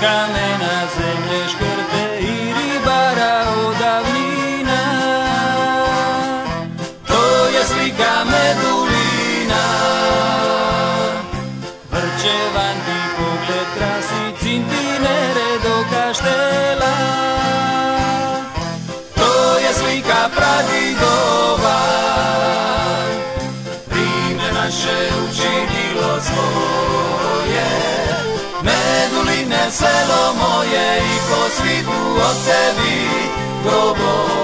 Gargamel. Selo moje i po svitu o tebi govore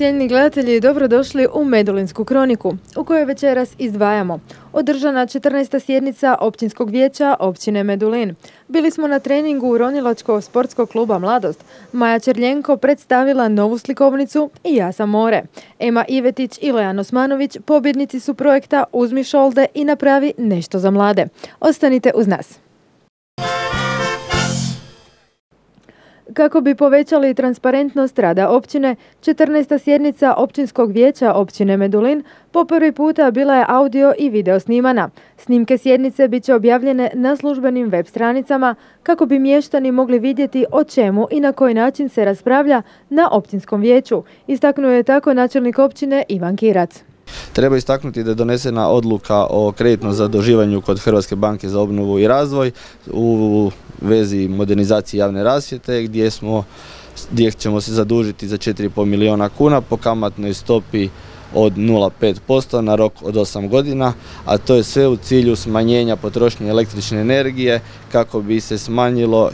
Cijenjeni gledatelji, dobrodošli u Medulinsku kroniku, u kojoj večeras izdvajamo. Održana 14. sjednica općinskog vijeća općine Medulin. Bili smo na treningu Ronilačkog sportskog kluba Mladost. Maja Čerljenko predstavila novu slikovnicu i Ja sam more. Ema Ivetić i Lejan Osmanović pobjednici su projekta Uzmi šolde i napravi nešto za mlade. Ostanite uz nas. Kako bi povećali transparentnost rada općine, 14. sjednica općinskog vijeća općine Medulin po prvi puta bila je audio i video snimana. Snimke sjednice bit će objavljene na službenim web stranicama kako bi mještani mogli vidjeti o čemu i na koji način se raspravlja na općinskom vijeću. Istaknuo je tako načelnik općine Ivan Kirac. Treba istaknuti da je donesena odluka o kreditnom zaduživanju kod Hrvatske banke za obnovu i razvoj u vezi modernizacije javne rasvjete gdje smo gdje ćemo se zadužiti za 4,5 milijuna kuna po kamatnoj stopi od 0,5% na rok od 8 godina, a to je sve u cilju smanjenja potrošnje električne energije kako bi se smanjilo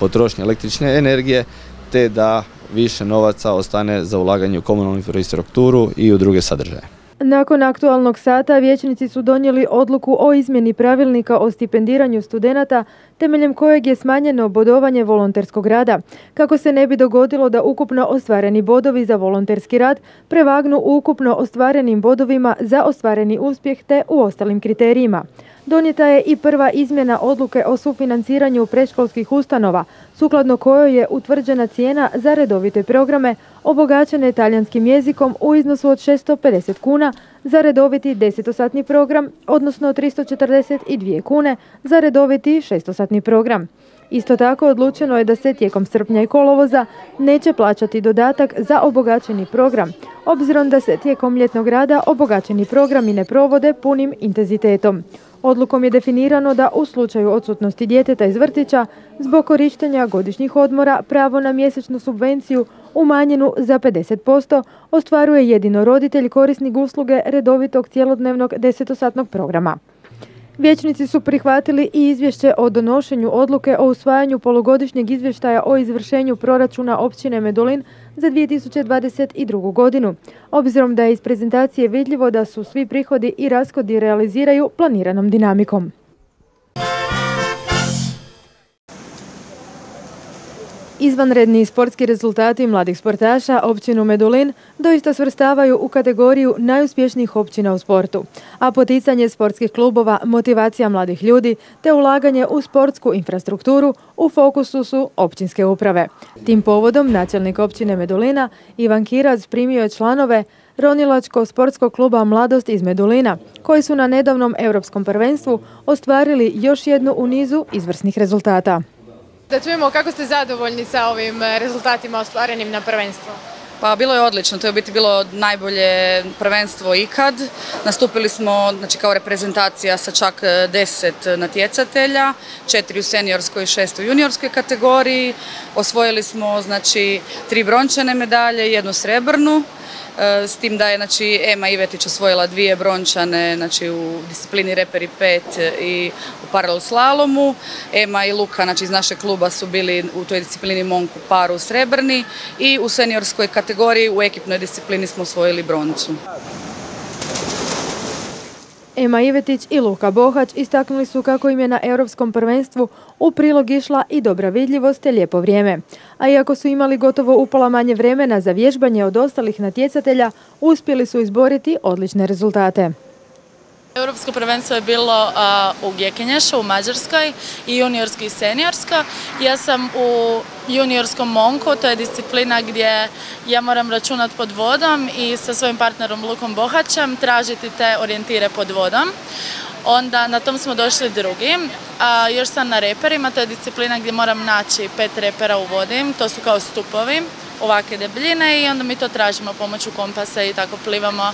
potrošnje električne energije te da više novaca ostane za ulaganje u komunalnu infrastrukturu i u druge sadržaje. Nakon aktualnog sata vijećnici su donijeli odluku o izmjeni pravilnika o stipendiranju studenata temeljem kojeg je smanjeno bodovanje volonterskog rada, kako se ne bi dogodilo da ukupno ostvareni bodovi za volonterski rad prevagnu ukupno ostvarenim bodovima za ostvareni uspjeh te u ostalim kriterijima. Donijeta je i prva izmjena odluke o sufinanciranju predškolskih ustanova, sukladno kojoj je utvrđena cijena za redovite programe obogaćene talijanskim jezikom u iznosu od 650 kuna za redoviti 10-satni program, odnosno 342 kune za redoviti 6-satni program. Isto tako odlučeno je da se tijekom srpnja i kolovoza neće plaćati dodatak za obogaćeni program, obzirom da se tijekom ljetnog rada obogaćeni programi ne provode punim intenzitetom. Odlukom je definirano da u slučaju odsutnosti djeteta iz vrtića zbog korištenja godišnjih odmora pravo na mjesečnu subvenciju umanjenu za 50% ostvaruje jedino roditelj korisnik usluge redovitog cjelodnevnog desetosatnog programa. Vijećnici su prihvatili i izvješće o donošenju odluke o usvajanju polugodišnjeg izvještaja o izvršenju proračuna općine Medulin za 2022. godinu, obzirom da je iz prezentacije vidljivo da su svi prihodi i rashodi realiziraju planiranom dinamikom. Izvanredni sportski rezultati mladih sportaša općinu Medulin doista svrstavaju u kategoriju najuspješnijih općina u sportu, a poticanje sportskih klubova, motivacija mladih ljudi te ulaganje u sportsku infrastrukturu u fokusu su općinske uprave. Tim povodom načelnik općine Medulina Ivan Kiraz primio je članove Ronilačko sportskog kluba Mladost iz Medulina, koji su na nedavnom europskom prvenstvu ostvarili još jednu u nizu izvrsnih rezultata. Da čujemo kako ste zadovoljni sa ovim eh, rezultatima ostvarenim na prvenstvu. Pa bilo je odlično, to je biti bilo najbolje prvenstvo ikad. Nastupili smo znači, kao reprezentacija sa čak eh, deset natjecatelja, četiri u seniorskoj i šest u juniorskoj kategoriji. Osvojili smo znači, tri brončane medalje, jednu srebrnu. E, s tim da je znači, Ema Ivetić osvojila dvije brončane znači, u disciplini reperi 5 i u paralel slalomu. Ema i Luka znači, iz našeg kluba su bili u toj disciplini Monku paru srebrni i u seniorskoj kategoriji u ekipnoj disciplini smo osvojili broncu. Ema Ivetić i Luka Bohać istaknuli su kako im je na europskom prvenstvu u prilog išla i dobra vidljivost te lijepo vrijeme. A iako su imali gotovo upola manje vremena za vježbanje od ostalih natjecatelja, uspjeli su izboriti odlične rezultate. Europsko prvenstvo je bilo u Gjekenješu u Mađarskoj i juniorsko i seniorsko. Ja sam u juniorskom Monku, to je disciplina gdje ja moram računati pod vodom i sa svojim partnerom Lukom Bohaćem tražiti te orijentire pod vodom. onda na tom smo došli drugi. A, još sam na reperima, to je disciplina gdje moram naći pet repera u vodi, to su kao stupovi ovakve debljine i onda mi to tražimo pomoću kompasa i tako plivamo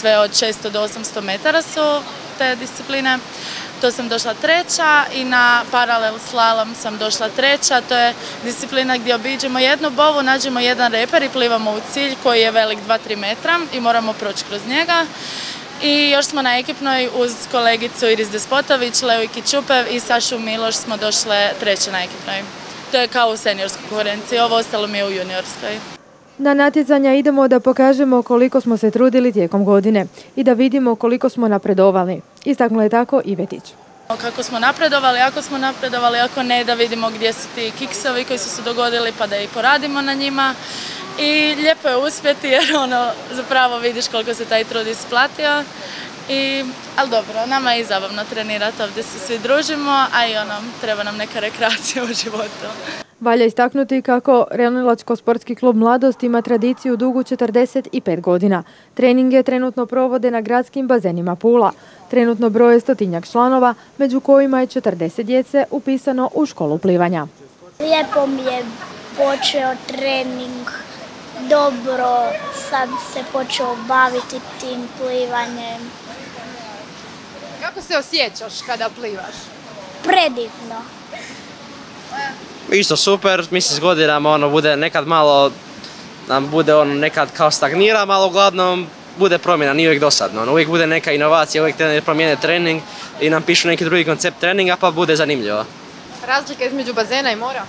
sve od 600 do 800 metara su te discipline. To sam došla treća i na paralel slalom sam došla treća. To je disciplina gdje obiđemo jednu bovu, nađemo jedan reper i plivamo u cilj koji je velik 2-3 metra i moramo proći kroz njega. I još smo na ekipnoj uz kolegicu Iris Despotović, Levojki Čupev i Sašu Miloš smo došle treće na ekipnoj. To je kao u seniorskoj konkurenciji, ovo ostalo mi je u juniorskoj. Na natjecanja idemo da pokažemo koliko smo se trudili tijekom godine i da vidimo koliko smo napredovali. Istaknula je tako i Vetić. Kako smo napredovali, ako smo napredovali, ako ne, da vidimo gdje su ti kiksovi koji su se dogodili pa da i poradimo na njima. I lijepo je uspjeti jer ono, zapravo vidiš koliko se taj trud isplatio. I, ali dobro, nama je i zabavno trenirati, ovdje se svi družimo, a i ono, treba nam neka rekreacija u životu. Valja istaknuti kako Ranilačko-sportski klub Mladost ima tradiciju dugu 45 godina. Treninge trenutno provode na gradskim bazenima Pula. Trenutno broje stotinjak članova, među kojima je 40 djece upisano u školu plivanja. Lijepo mi je počeo trening, dobro sam se počeo baviti tim plivanjem. Kako se osjećaš kada plivaš? Predivno. Isto super, mislim s godinama ono bude nekad malo, nam bude on nekad kao stagnira, malo uglavnom bude promjena, nije uvijek dosadno. Ono, uvijek bude neka inovacija, uvijek trener promijene trening i nam pišu neki drugi koncept treninga pa bude zanimljivo. Razlika između bazena i mora?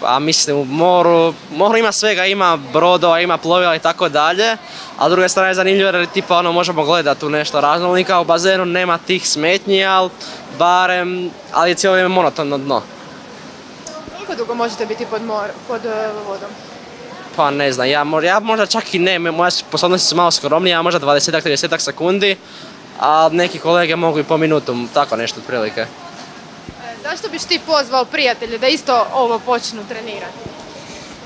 Pa mislim u moru, moru ima svega, ima brodova, ima plovila i tako dalje, a s druge strane je zanimljivo jer tipa ono možemo gledati tu nešto raznolika, u bazenu nema tih smetnji, ali barem, ali je cijelo vrijeme monotono dno. Koliko dugo možete biti pod, mor, pod e, vodom? Pa ne znam, ja, ja možda čak i ne, moje sposobnosti su malo skromnije, ja možda 20-30 sekundi, a neki kolege mogu i po minutu, tako nešto otprilike. Zašto biš ti pozvao prijatelje da isto ovo počnu trenirati?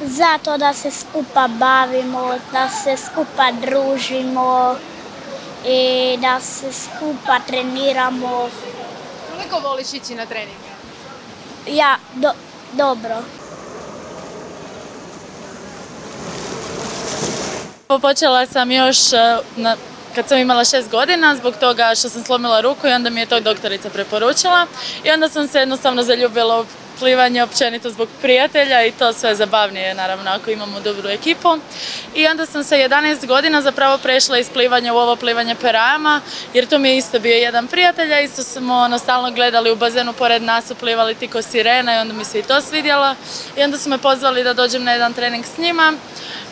Zato da se skupa bavimo, da se skupa družimo i da se skupa treniramo. Koliko voliš ići na treninge? Ja, do, dobro. Počela sam još e, na, kad sam imala šest godina zbog toga što sam slomila ruku i onda mi je to doktorica preporučila i onda sam se jednostavno zaljubila u plivanje općenito zbog prijatelja i to sve zabavnije naravno ako imamo dobru ekipu. I onda sam sa 11 godina zapravo prešla iz plivanja u ovo plivanje perajama jer to mi je isto bio jedan prijatelj, a isto smo ono, stalno gledali u bazenu pored nas plivali ti ko sirena i onda mi se i to svidjelo. I onda su me pozvali da dođem na jedan trening s njima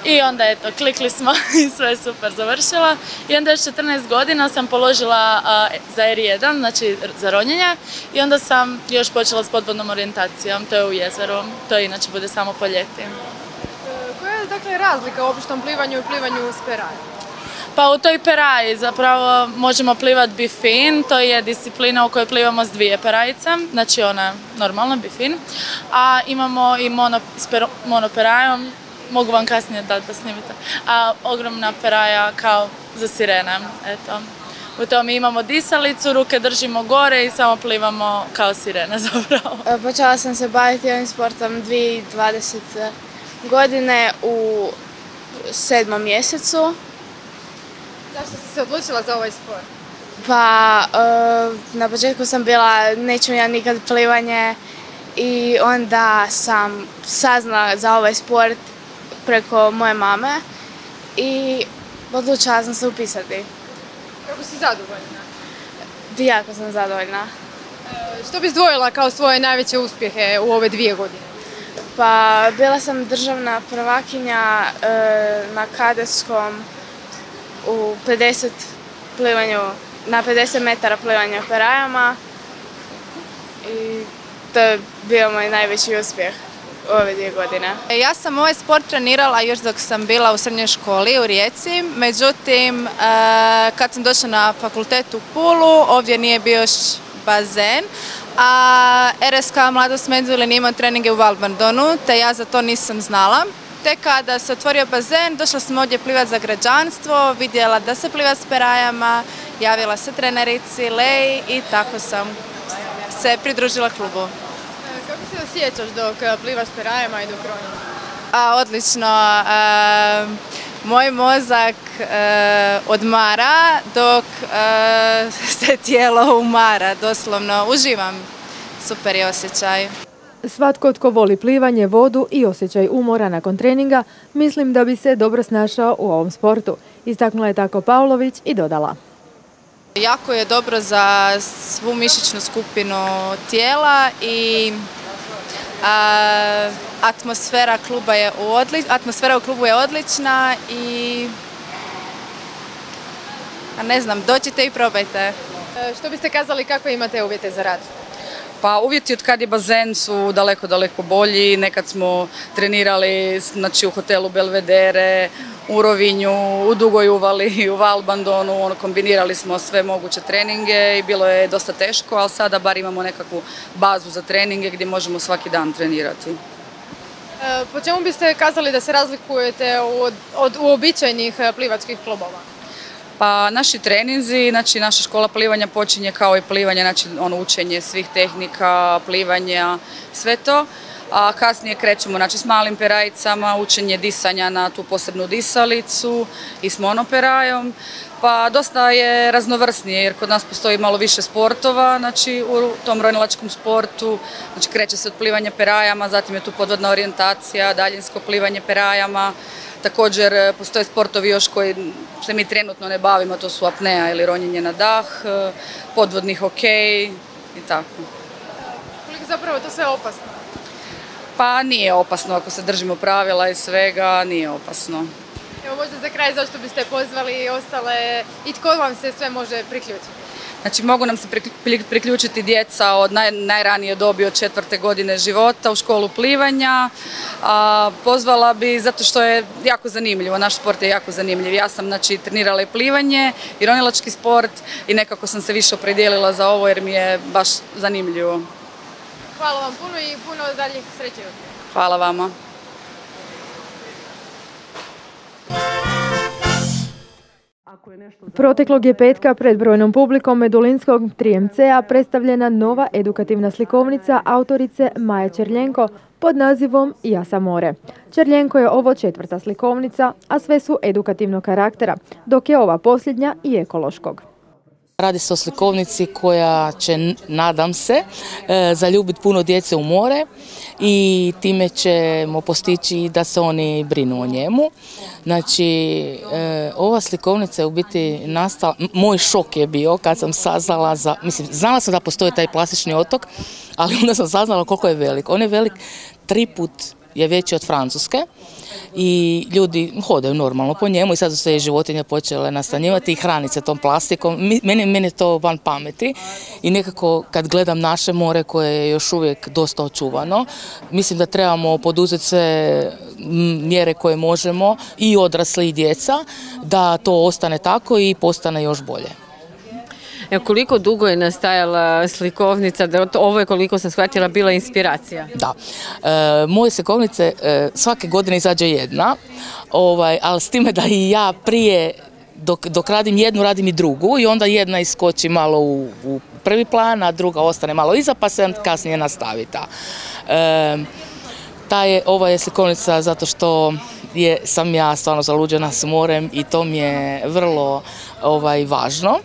i onda eto, klikli smo i sve je super završila. I onda još 14 godina sam položila a, za R1, znači za ronjenje. I onda sam još počela s podvodnom orijentacijom, to je u jezeru. To inače bude samo po ljeti. Koja je dakle razlika u običnom plivanju i plivanju s perajom? Pa u toj peraji zapravo možemo plivat bifin, to je disciplina u kojoj plivamo s dvije perajice, znači ona normalna bifin. A imamo i mono, s per- monoperajom, mogu vam kasnije dati da snimite, a ogromna peraja kao za sirene, eto. U tome imamo disalicu, ruke držimo gore i samo plivamo kao sirene zapravo. E, Počela sam se baviti ovim sportom 2020. godine u sedmom mjesecu. Zašto si se odlučila za ovaj sport? Pa e, na početku sam bila, neću ja nikad plivanje i onda sam saznala za ovaj sport preko moje mame i odlučila sam se upisati. Kako si zadovoljna? Jako sam zadovoljna. E, Što bi izdvojila kao svoje najveće uspjehe u ove dvije godine? Pa bila sam državna prvakinja e, na kadetskom u 50 plivanju, na 50 metara plivanja perajama i to je bio moj najveći uspjeh ove dvije godine. E, Ja sam ovaj sport trenirala još dok sam bila u srednjoj školi u Rijeci, međutim e, kad sam došla na fakultet u Pulu, ovdje nije bio još bazen, a RSK Mladost Medulin ima treninge u Valbardonu, te ja za to nisam znala. Tek kada se otvorio bazen, došla sam ovdje plivati za građanstvo, vidjela da se pliva s perajama, javila se trenerici Lej i tako sam se pridružila klubu. Osjećaš dok e, plivaš s perajama i dok A, odlično. E, moj mozak e, odmara dok se tijelo umara, doslovno. Uživam. Super je osjećaj. Svatko tko voli plivanje, vodu i osjećaj umora nakon treninga, mislim da bi se dobro snašao u ovom sportu. Istaknula je tako Pavlović i dodala. Jako je dobro za svu mišićnu skupinu tijela i atmosfera kluba je atmosfera u klubu je odlična i a ne znam, dođite i probajte. E, što biste kazali kako imate uvjete za rad? Pa uvjeti od kad je bazen su daleko, daleko bolji. Nekad smo trenirali znači, u hotelu Belvedere, u Rovinju, u Dugoj uvali, u Valbandonu, ono, kombinirali smo sve moguće treninge i bilo je dosta teško, ali sada bar imamo nekakvu bazu za treninge gdje možemo svaki dan trenirati. E, po čemu biste kazali da se razlikujete od, od uobičajenih e, plivačkih klubova? Pa naši treninzi, znači naša škola plivanja počinje kao i plivanje, znači ono učenje svih tehnika, plivanja, sve to. A kasnije krećemo znači, s malim perajicama, učenje disanja na tu posebnu disalicu i s monoperajom. Pa dosta je raznovrsnije jer kod nas postoji malo više sportova znači, u tom ronilačkom sportu. Znači kreće se od plivanja perajama, zatim je tu podvodna orijentacija, daljinsko plivanje perajama. Također e, postoje sportovi još koji se mi trenutno ne bavimo, to su apnea ili ronjenje na dah, e, podvodni hokej i tako. Koliko zapravo to sve opasno? Pa nije opasno ako se držimo pravila i svega, nije opasno. Evo možda za kraj zašto biste pozvali ostale i tko vam se sve može priključiti? Znači mogu nam se priključiti djeca od najranije dobi od četvrte godine života u školu plivanja. pozvala bi zato što je jako zanimljivo, naš sport je jako zanimljiv. Ja sam znači, trenirala i plivanje i ronilački sport i nekako sam se više opredijelila za ovo jer mi je baš zanimljivo. Hvala vam puno i puno daljih sreće. Hvala vama. Proteklog je petka pred brojnom publikom Medulinskog 3MC-a predstavljena nova edukativna slikovnica autorice Maja Čerljenko pod nazivom Ja sam more. Čerljenko je ovo četvrta slikovnica, a sve su edukativnog karaktera, dok je ova posljednja i ekološkog. Radi se o slikovnici koja će, nadam se, e, zaljubiti puno djece u more i time ćemo postići da se oni brinu o njemu. Znači, e, ova slikovnica je u biti nastala, moj šok je bio kad sam saznala za, mislim, znala sam da postoji taj plastični otok, ali onda sam saznala koliko je velik. On je velik tri put je veći od Francuske i ljudi hodaju normalno po njemu i sad su se životinje počele nastanjivati i hraniti se tom plastikom. Meni, meni je to van pameti i nekako kad gledam naše more koje je još uvijek dosta očuvano, mislim da trebamo poduzeti sve mjere koje možemo i odrasli i djeca da to ostane tako i postane još bolje. Koliko dugo je nastajala slikovnica, da ovo je koliko sam shvatila bila inspiracija? Da. E, moje slikovnice e, svake godine izađe jedna, ovaj, ali s time da i ja prije dok, radim jednu, radim i drugu i onda jedna iskoči malo u, prvi plan, a druga ostane malo iza pa se kasnije nastavi ta. E, ta je, ova je slikovnica zato što sam ja stvarno zaluđena s morem i to mi je vrlo ovaj, važno.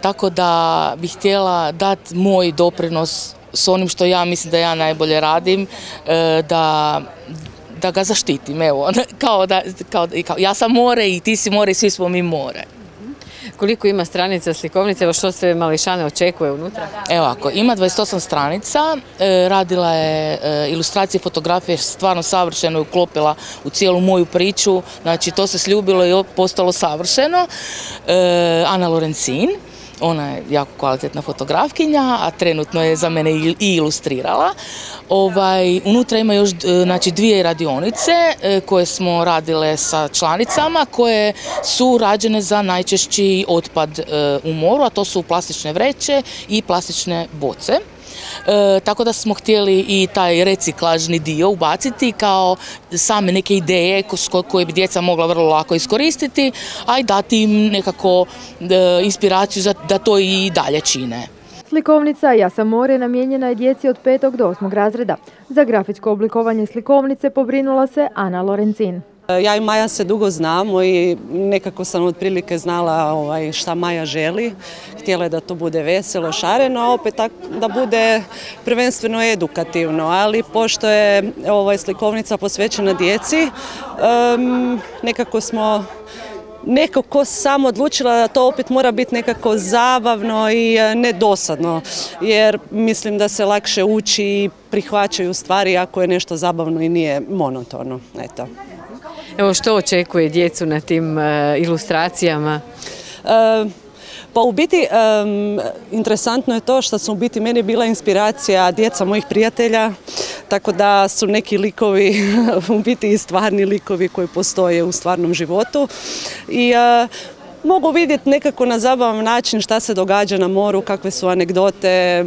Tako da bih htjela dati moj doprinos s onim što ja mislim da ja najbolje radim, e, da, da ga zaštitim, evo, kao da, kao, ja sam more i ti si more i svi smo mi more. Koliko ima stranica slikovnice, evo što se Mališane očekuje unutra? Evo ako, ima 28 stranica, e, radila je e, ilustracije fotografije, stvarno savršeno je uklopila u cijelu moju priču, znači to se sljubilo i postalo savršeno. Ana Lorencin, ona je jako kvalitetna fotografkinja, a trenutno je za mene i ilustrirala. Ovaj, unutra ima još e, znači, dvije radionice e, koje smo radile sa članicama koje su rađene za najčešći otpad e, u moru, a to su plastične vreće i plastične boce. Tako da smo htjeli i taj reciklažni dio ubaciti kao same neke ideje koje bi djeca mogla vrlo lako iskoristiti, a i dati im nekako inspiraciju da to i dalje čine. Slikovnica Ja sam more namijenjena je djeci od 5. do 8. razreda. Za grafičko oblikovanje slikovnice pobrinula se Ana Lorencin. Ja i Maja se dugo znamo i nekako sam otprilike znala ovaj, šta Maja želi. Htjela je da to bude veselo, šareno, a opet da bude prvenstveno edukativno. Ali pošto je ovaj, slikovnica posvećena djeci, nekako smo neko ko sam odlučila da to opet mora biti nekako zabavno i e, nedosadno, jer mislim da se lakše uči i prihvaćaju stvari ako je nešto zabavno i nije monotono. Eto. Evo što očekuje djecu na tim e, ilustracijama? E, pa u biti interesantno je to što su u biti meni bila inspiracija djeca mojih prijatelja, tako da su neki likovi u biti i stvarni likovi koji postoje u stvarnom životu i e, mogu vidjeti nekako na zabavan način šta se događa na moru, kakve su anegdote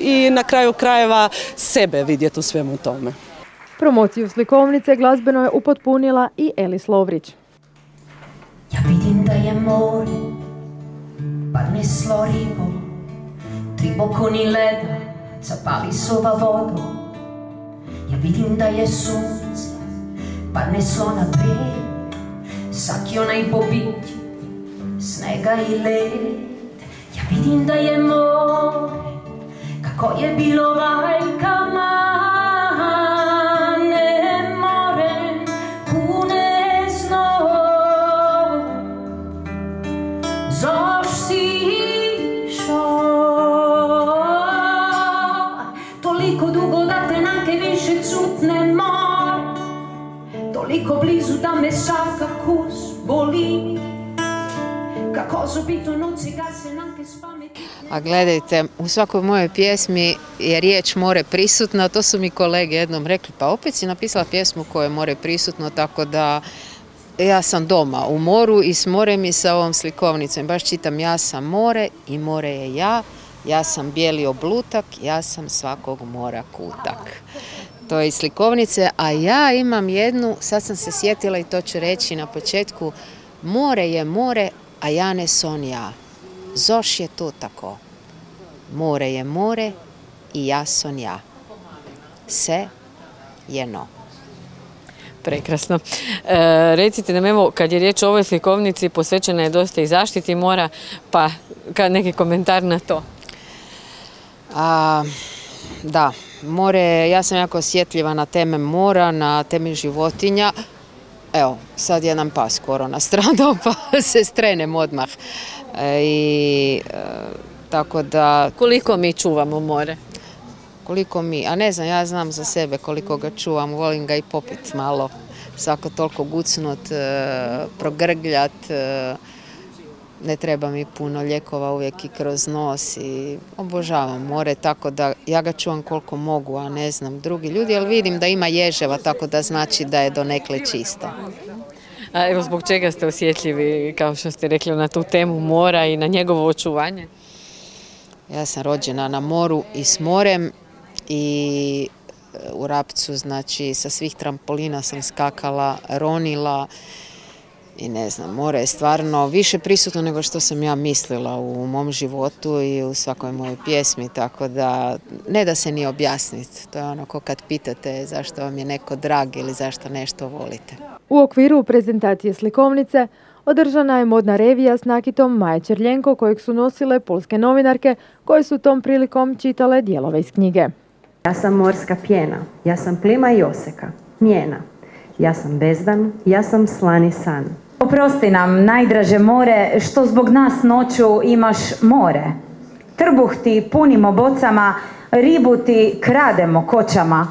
i na kraju krajeva sebe vidjeti u svemu tome. Promociju slikovnice glazbeno je upotpunila i Elis Lovrić. Ja vidim da je more neslo ribo, tri bokoni leda, capali sova vodu. Ja vidim da je sunce, pa neslo na bred, saki onaj pobit, snega i led. Ja vidim da je more, kako je bilo vajkama, A gledajte, u svakoj mojoj pjesmi je riječ more prisutna, to su mi kolege jednom rekli, pa opet si napisala pjesmu koja je more prisutno, tako da ja sam doma u moru i s morem i sa ovom slikovnicom. Baš čitam ja sam more i more je ja, ja sam bijeli oblutak, ja sam svakog mora kutak to je slikovnice, a ja imam jednu, sad sam se sjetila i to ću reći na početku, more je more, a ja ne son ja. Zoš je to tako. More je more i ja son ja. Se je no. Prekrasno. E, recite nam, evo, kad je riječ o ovoj slikovnici, posvećena je dosta i zaštiti mora, pa kad neki komentar na to? A, da, more, ja sam jako osjetljiva na teme mora, na teme životinja. Evo, sad je nam pas skoro nastradao pa se strenem odmah. E, I e, tako da... Koliko mi čuvamo more? Koliko mi, a ne znam, ja znam za sebe koliko ga čuvam, volim ga i popit malo. Svako toliko gucnut, e, progrgljat, ne treba mi puno lijekova uvijek i kroz nos i obožavam more, tako da ja ga čuvam koliko mogu, a ne znam drugi ljudi, ali vidim da ima ježeva, tako da znači da je donekle čisto. A evo zbog čega ste osjetljivi, kao što ste rekli, na tu temu mora i na njegovo očuvanje? Ja sam rođena na moru i s morem i e, u Rapcu, znači sa svih trampolina sam skakala, ronila, i ne znam, more je stvarno više prisutno nego što sam ja mislila u mom životu i u svakoj mojoj pjesmi, tako da ne da se ni objasniti. To je ono ko kad pitate zašto vam je neko drag ili zašto nešto volite. U okviru prezentacije slikovnice održana je modna revija s nakitom Maje Čerljenko kojeg su nosile polske novinarke koje su tom prilikom čitale dijelove iz knjige. Ja sam morska pjena, ja sam plima i oseka, mjena. Ja sam bezdan, ja sam slani san. Oprosti nam, najdraže more, što zbog nas noću imaš more. Trbuh ti punimo bocama, ribu ti krademo kočama.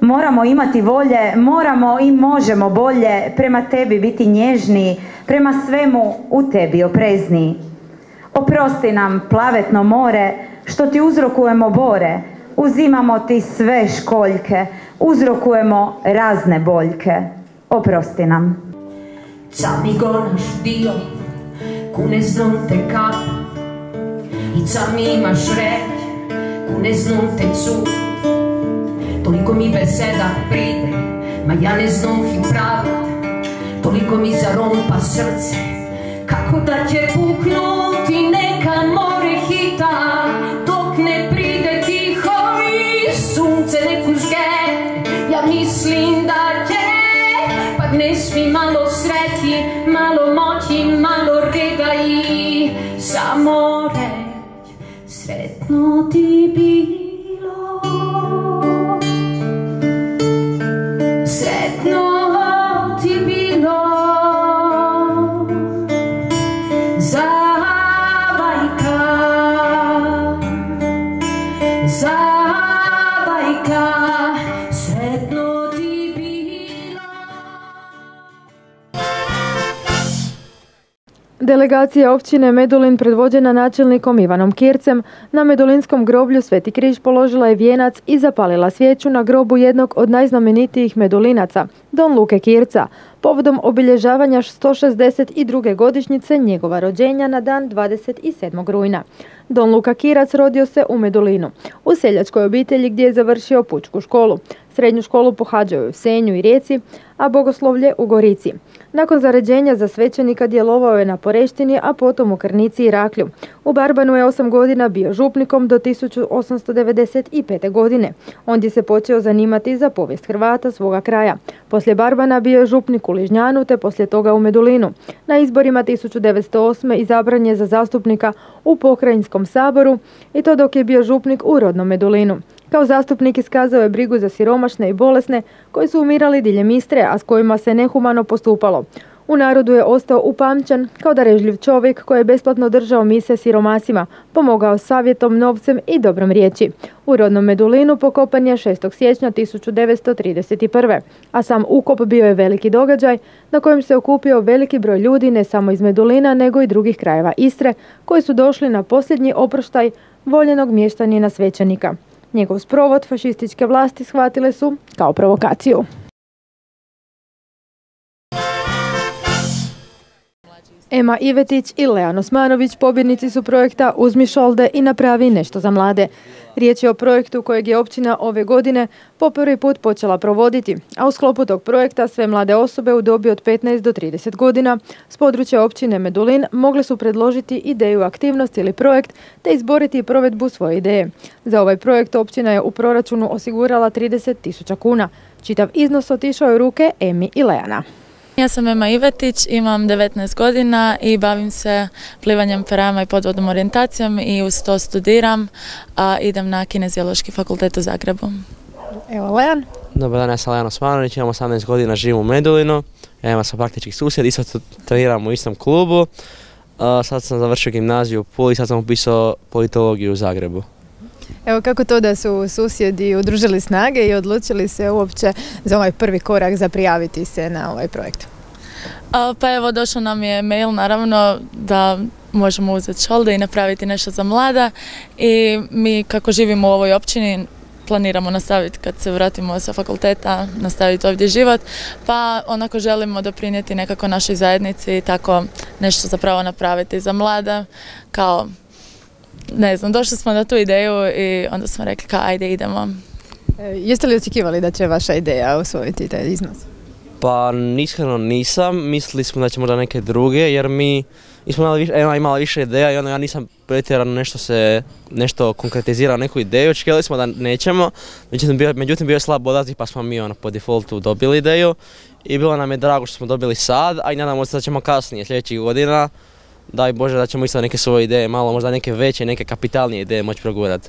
Moramo imati volje, moramo i možemo bolje prema tebi biti nježni, prema svemu u tebi oprezni. Oprosti nam, plavetno more, što ti uzrokujemo bore, uzimamo ti sve školjke, uzrokujemo razne boljke. Oprosti nam. Ca mi gonaš dio, kune te kap I ca mi imaš red, ne znam te cud Toliko mi beseda pride, ma ja ne znam i pravit Toliko mi zarompa srce, kako da će puknuti Delegacija općine Medulin predvođena načelnikom Ivanom Kircem na Medulinskom groblju Sveti križ položila je vijenac i zapalila svijeću na grobu jednog od najznamenitijih Medulinaca, Don Luke Kirca, povodom obilježavanja 162. godišnjice njegova rođenja na dan 27. rujna. Don Luka Kirac rodio se u Medulinu, u seljačkoj obitelji gdje je završio pučku školu. Srednju školu pohađao u Senju i Rijeci, a bogoslovlje u Gorici. Nakon zaređenja za svećenika djelovao je na Poreštini, a potom u Krnici i Raklju. U Barbanu je 8 godina bio župnikom do 1895. godine. Ondje se počeo zanimati za povijest Hrvata svoga kraja. Poslije Barbana bio je župnik u Ližnjanu te poslije toga u Medulinu. Na izborima 1908. izabran je za zastupnika u Pokrajinskom saboru i to dok je bio župnik u rodnom Medulinu. Kao zastupnik iskazao je brigu za siromašne i bolesne koji su umirali diljem Istre, a s kojima se nehumano postupalo. U narodu je ostao upamćen kao darežljiv čovjek koji je besplatno držao mise siromasima, pomogao savjetom, novcem i dobrom riječi. U rodnom Medulinu pokopan je 6. siječnja 1931. A sam ukop bio je veliki događaj na kojem se okupio veliki broj ljudi ne samo iz Medulina nego i drugih krajeva Istre koji su došli na posljednji oproštaj voljenog mještanina svećenika. Njegov sprovod fašističke vlasti shvatile su kao provokaciju. Ema Ivetić i Lean Osmanović pobjednici su projekta Uzmi šolde i napravi nešto za mlade. Riječ je o projektu kojeg je općina ove godine po prvi put počela provoditi, a u sklopu tog projekta sve mlade osobe u dobi od 15 do 30 godina s područja općine Medulin mogle su predložiti ideju aktivnosti ili projekt te izboriti provedbu svoje ideje. Za ovaj projekt općina je u proračunu osigurala 30 tisuća kuna. Čitav iznos otišao je ruke Emi i Leana. Ja sam Ema Ivetić, imam 19 godina i bavim se plivanjem perama i podvodnom orijentacijom i uz to studiram, a idem na kineziološki fakultet u Zagrebu. Evo Lean. Dobar dan, ja sam Lejan Osmanović, imam 18 godina, živim u Medulinu. Ja imam sam praktički susjed, isto treniram u istom klubu. Sad sam završio gimnaziju u Puli, sad sam upisao politologiju u Zagrebu. Evo kako to da su susjedi udružili snage i odlučili se uopće za ovaj prvi korak za prijaviti se na ovaj projekt? Pa evo, došao nam je mail naravno da možemo uzeti šolde i napraviti nešto za mlada i mi kako živimo u ovoj općini planiramo nastaviti kad se vratimo sa fakulteta, nastaviti ovdje život, pa onako želimo doprinijeti nekako našoj zajednici i tako nešto zapravo napraviti za mlada, kao ne znam, došli smo na tu ideju i onda smo rekli kao ajde idemo. E, jeste li očekivali da će vaša ideja osvojiti taj iznos? Pa iskreno nisam, mislili smo da će možda neke druge jer mi, mi smo imali više, Ema imala više ideja i onda ja nisam pretjerano nešto se, nešto konkretizirao neku ideju, očekivali smo da nećemo, međutim bio, međutim bio je slab odaziv pa smo mi ono po defaultu dobili ideju i bilo nam je drago što smo dobili sad, a i nadamo se da ćemo kasnije sljedećih godina, daj Bože da ćemo isto neke svoje ideje, malo možda neke veće, neke kapitalnije ideje moći progurati.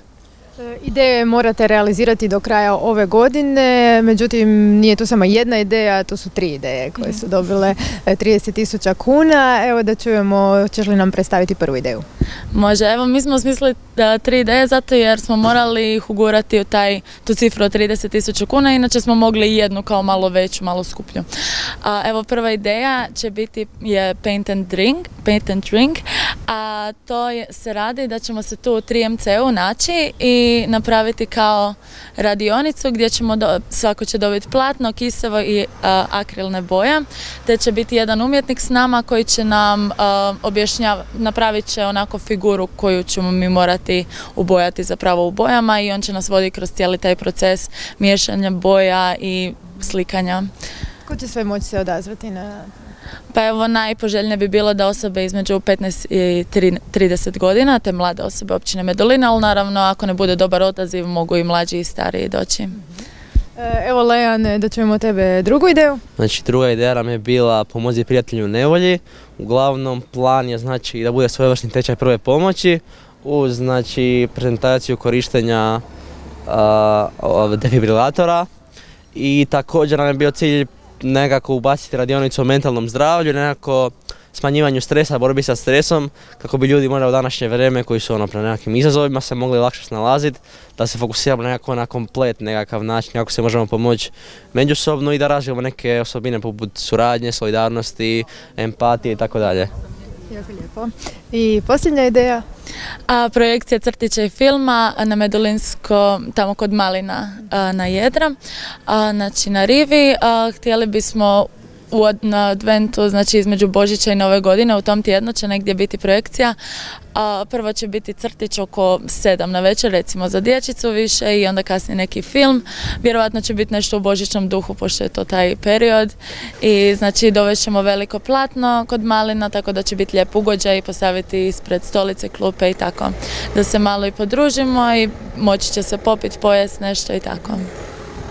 E, Ideje morate realizirati do kraja ove godine, međutim nije to samo jedna ideja, to su tri ideje koje su dobile e, 30 tisuća kuna. Evo da čujemo, ćeš li nam predstaviti prvu ideju? Može, evo mi smo smislili da, tri ideje zato jer smo morali ih ugurati u taj, tu cifru od 30.000 kuna, inače smo mogli jednu kao malo veću, malo skuplju. A, evo prva ideja će biti je paint and drink, paint and drink, A to je, se radi da ćemo se tu u 3MC-u naći i napraviti kao radionicu gdje ćemo, do, svako će dobiti platno, kisevo i akrilne boje, te će biti jedan umjetnik s nama koji će nam objašnjavati, napravit će onako figuru koju ćemo mi morati ubojati zapravo u bojama i on će nas voditi kroz cijeli taj proces miješanja boja i slikanja. Ko će sve moći se odazvati na pa evo najpoželjnije bi bilo da osobe između 15 i 30 godina, te mlade osobe općine Medulina, ali naravno ako ne bude dobar odaziv mogu i mlađi i stariji doći. E, evo Lejan, da čujemo tebe drugu ideju. Znači druga ideja nam je bila pomozi prijatelju u nevolji. Uglavnom plan je znači da bude svojevrsni tečaj prve pomoći uz znači prezentaciju korištenja defibrilatora i također nam je bio cilj nekako ubaciti radionicu o mentalnom zdravlju, nekako smanjivanju stresa, borbi sa stresom, kako bi ljudi možda u današnje vrijeme koji su ono pre nekakvim izazovima se mogli lakše snalaziti, da se fokusiramo nekako na komplet nekakav način kako se možemo pomoći međusobno i da razvijemo neke osobine poput suradnje, solidarnosti, empatije i tako dalje. Jako lijepo. I posljednja ideja? A, projekcija crtića i filma na Medulinsko, tamo kod Malina na Jedra, a, znači na Rivi. htjeli bismo u, na adventu, znači između Božića i Nove godine, u tom tjednu će negdje biti projekcija. A prvo će biti crtić oko sedam na večer, recimo za dječicu više i onda kasnije neki film. Vjerojatno će biti nešto u božićnom duhu, pošto je to taj period. I znači dovešćemo veliko platno kod malina, tako da će biti lijep ugođaj i postaviti ispred stolice, klupe i tako. Da se malo i podružimo i moći će se popiti, pojest nešto i tako.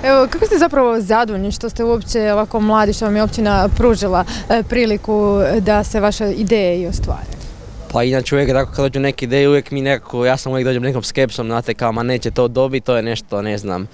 Evo, kako ste zapravo zadovoljni što ste uopće ovako mladi, što vam je općina pružila e, priliku da se vaše ideje i ostvare? Pa inače uvijek tako kad dođu neke ideje, uvijek mi nekako, ja sam uvijek dođem nekom skepsom, znate kao ma neće to dobiti, to je nešto, ne znam,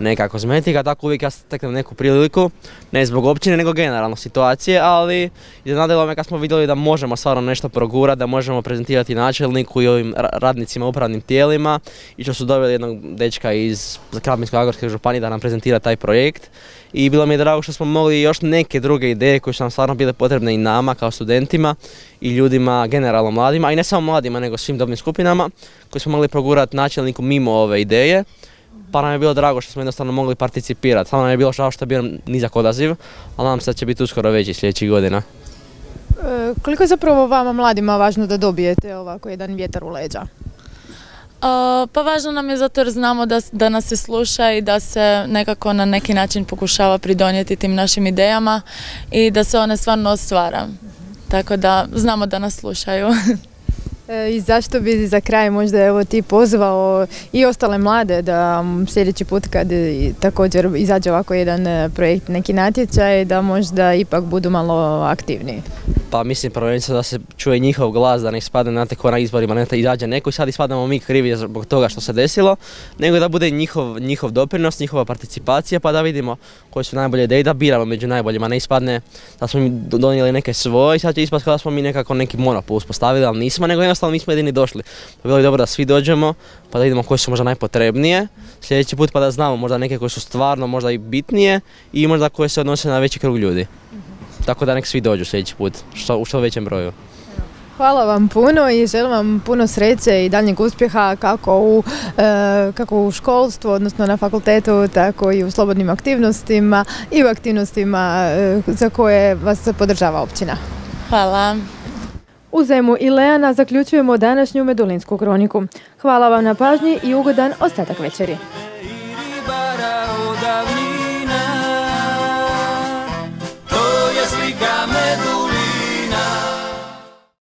neka kozmetika, tako uvijek ja steknem neku priliku, ne zbog općine, nego generalno situacije, ali iznenadilo me kad smo vidjeli da možemo stvarno nešto progurati, da možemo prezentirati načelniku i ovim radnicima upravnim tijelima i što su doveli jednog dečka iz Krapinsko-Agorske županije da nam prezentira taj projekt. I bilo mi je drago što smo mogli još neke druge ideje koje su nam stvarno bile potrebne i nama kao studentima i ljudima, generalno mladima, a i ne samo mladima nego svim dobnim skupinama koji smo mogli progurati načelniku mimo ove ideje pa nam je bilo drago što smo jednostavno mogli participirati. Samo nam je bilo žao što je bio nizak odaziv, ali nam se da će biti uskoro veći sljedećih godina. E, koliko je zapravo vama mladima važno da dobijete ovako jedan vjetar u leđa? pa važno nam je zato jer znamo da, da nas se sluša i da se nekako na neki način pokušava pridonijeti tim našim idejama i da se one stvarno ostvara. Tako da znamo da nas slušaju. E, I zašto bi za kraj možda evo ti pozvao i ostale mlade da sljedeći put kad također izađe ovako jedan e, projekt, neki natječaj, da možda ipak budu malo aktivniji? Pa mislim prvenstveno da se čuje njihov glas, da ne ispadne na ko na izborima ne izađe neko i sad ispadamo mi krivi zbog toga što se desilo, nego da bude njihov, njihov doprinos, njihova participacija pa da vidimo koje su najbolje ideje da biramo među najboljima. Ne ispadne da smo mi donijeli neke svoje i sad će ispast kao da smo mi nekako neki monopol uspostavili, ali nismo, nego jednostavno mi smo jedini došli. Pa bilo je dobro da svi dođemo, pa da vidimo koje su možda najpotrebnije. Sljedeći put pa da znamo možda neke koje su stvarno možda i bitnije i možda koje se odnose na veći krug ljudi. Tako da nek svi dođu sljedeći put, što, u što većem broju. Hvala vam puno i želim vam puno sreće i daljnjeg uspjeha kako u, e, kako u školstvu, odnosno na fakultetu, tako i u slobodnim aktivnostima i u aktivnostima e, za koje vas podržava općina. Hvala. U Zemu i Leana zaključujemo današnju Medulinsku kroniku. Hvala vam na pažnji i ugodan ostatak večeri.